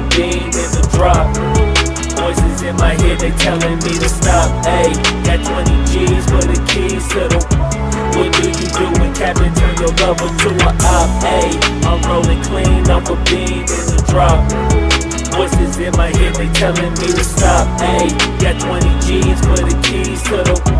a beam in the drop. Voices in my head, they telling me to stop. Ayy, got 20 G's for the keys to the. What do you do when Captain turn your lover to a op? Ayy, I'm rolling clean off a beam in the drop. Voices in my head, they telling me to stop. Ayy, got 20 G's for the keys to the.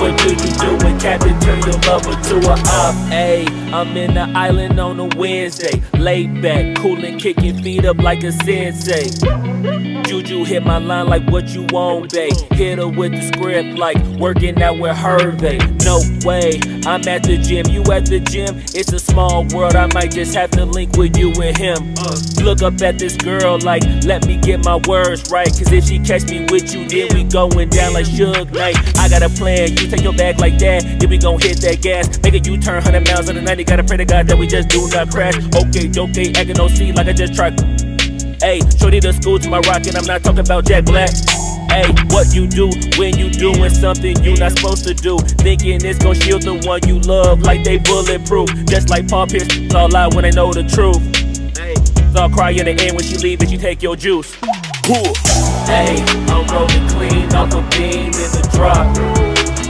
What do you do when Captain turn your lover to a op? Ayy, I'm in the island on a Wednesday. Laid back, coolin', kicking feet up like a sensei. Juju hit my line like what you want, babe. Hit her with the script like working out with Hervey. No way, I'm at the gym, you at the gym. It's a small world, I might just have to link with you and him. Look up at this girl like, let me get my words right. Cause if she catch me with you, then we going down like Suge Knight. I got a plan, you take your bag like that, then we gon' hit that gas. Make a U-turn, 100 miles on the 90. Gotta pray to God that we just do not crash. Okay, okay, acting no C like I just tried. Hey, shorty the school to my rock, and I'm not talking about Jack Black. Hey, what you do when you doing something you not supposed to do? Thinking it's gon' shield the one you love like they bulletproof. Just like Paul Pierce, it's all out when they know the truth. Hey, I'll cry in the end when she leave and she take your juice. Cool. Hey, I'm rolling clean off a beam in the drop.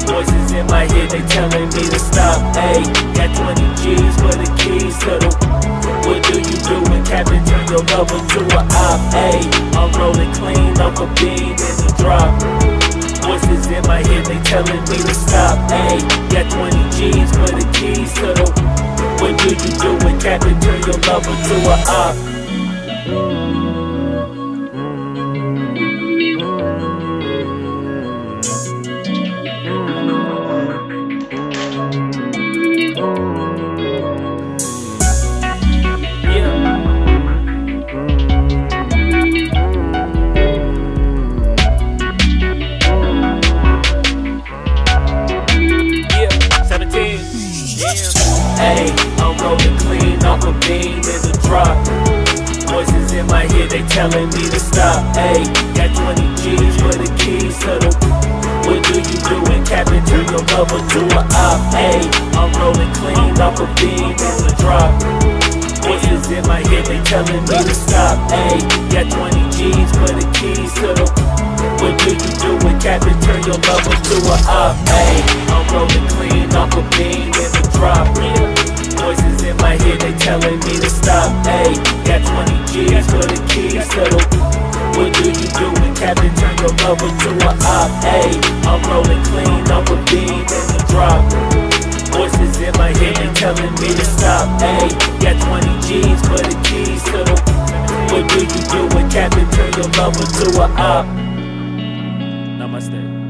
Voices in my head, they telling me to stop. Ayy, got 20 G's for the keys to the. Your lover to a op? Ayy, I'm rolling clean a beam in the drop. Voices in my head, they telling me to stop. Ayy, got 20 G's for the keys to the. What do you do when Captain turn your lover to a op? Off a in the drop. Voices in my head, they telling me to stop. Ayy, got 20 G's for the keys to the. What do you do when Captain turn your lover to a op? Ayy, I'm rolling clean off a beam in the drop. Voices in my head, they telling me to stop. Ayy, got 20 G's for the keys to the. What do you do when Captain turn your lover to a op? Ayy, I'm rolling clean off a beam in the drop. Voices in my head, they telling me to stop. Ayy, got 20 G's for the keys to oh, the. What do you do when Captain turn your lover to a op? Ayy, I'm rolling clean off a beam in the drop. Voices in my head, they telling me to stop. Ayy, got 20 G's for the keys to oh, the. What do you do when Captain turn your lover to a op? Namaste.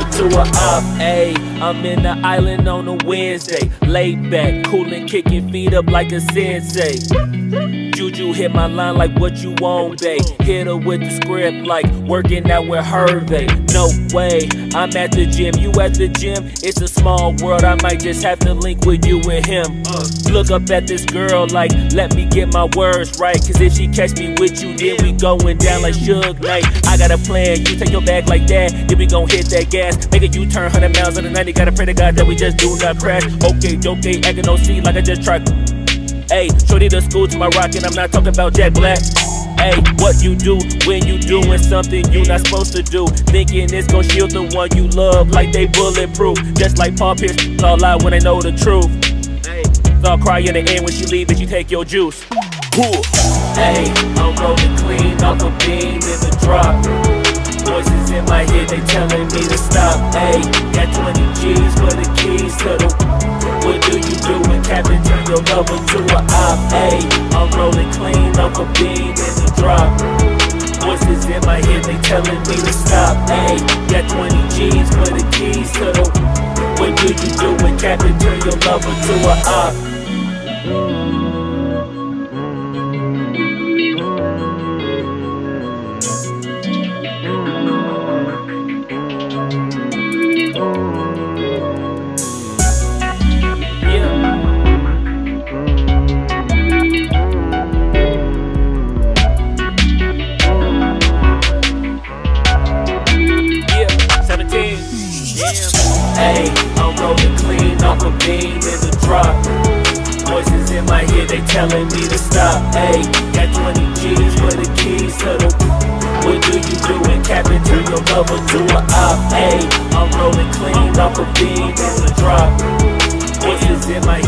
to a op? Ayy, I'm in the island on a Wednesday. Laid back, coolin', kicking feet up like a sensei. Hit my line like what you want, babe. Hit her with the script like working out with Hervey. No way, I'm at the gym, you at the gym. It's a small world, I might just have to link with you and him. Look up at this girl like, let me get my words right. Cause if she catch me with you, then we going down like Suge Knight. I got a plan, you take your bag like that, then we gon' hit that gas. Make a U-turn, 100 miles on the 90. Gotta pray to God that we just do not crash. Okay, okay, acting no C like I just tried. Hey, shorty the school to my rock, and I'm not talking about Jack Black. Hey, what you do when you doing something you not supposed to do? Thinking it's gon' shield the one you love like they bulletproof. Just like Paul Pierce, all out when they know the truth. Hey, I'll cry in the end when she leave and she take your juice. Cool. Hey, I'm rolling clean off a beam in the drop. Voices in my head, they telling me to stop. Ayy, got 20 G's for the keys to the. What do you do when Captain turn your lover to a op? Ayy, I'm rolling clean off a beam in the drop. Voices in my head, they telling me to stop. Ayy, got 20 G's for the keys to the. What do you do when Captain turn your lover to a op? They telling me to stop. Ayy, got 20 G's for the keys to the. What do you do when Captain turn your lover to a op? Ayy, I'm rolling clean off a beam in the drop. Voices in my.